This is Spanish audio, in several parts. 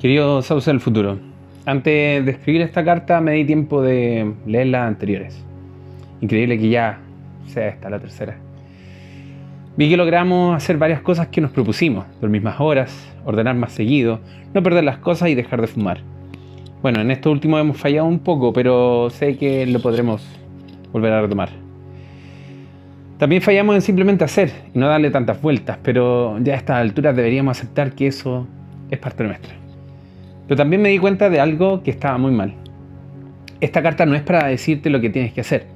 Querido Sauce del futuro, antes de escribir esta carta me di tiempo de leer las anteriores. Increíble que ya sea esta la tercera. Vi que logramos hacer varias cosas que nos propusimos, dormir más horas, ordenar más seguido, no perder las cosas y dejar de fumar. Bueno, en esto último hemos fallado un poco, pero sé que lo podremos volver a retomar. También fallamos en simplemente hacer y no darle tantas vueltas, pero ya a estas alturas deberíamos aceptar que eso es parte nuestra. Pero también me di cuenta de algo que estaba muy mal. Esta carta no es para decirte lo que tienes que hacer.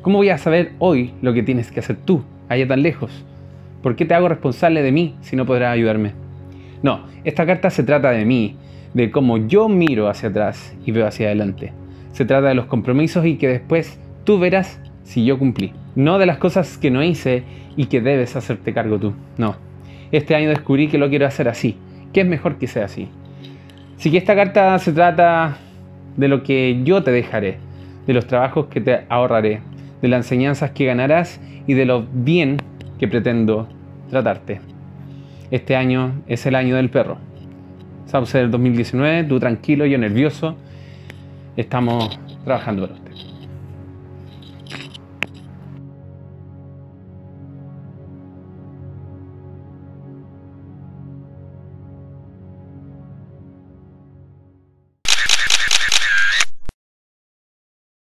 ¿Cómo voy a saber hoy lo que tienes que hacer tú, allá tan lejos? ¿Por qué te hago responsable de mí si no podrás ayudarme? No, esta carta se trata de mí, de cómo yo miro hacia atrás y veo hacia adelante. Se trata de los compromisos y que después tú verás si yo cumplí. No de las cosas que no hice y que debes hacerte cargo tú. No. Este año descubrí que lo quiero hacer así, que es mejor que sea así. Así que esta carta se trata de lo que yo te dejaré, de los trabajos que te ahorraré, de las enseñanzas que ganarás y de lo bien que pretendo tratarte. Este año es el año del perro. Sauce del 2019, tú tranquilo, yo nervioso. Estamos trabajando para usted.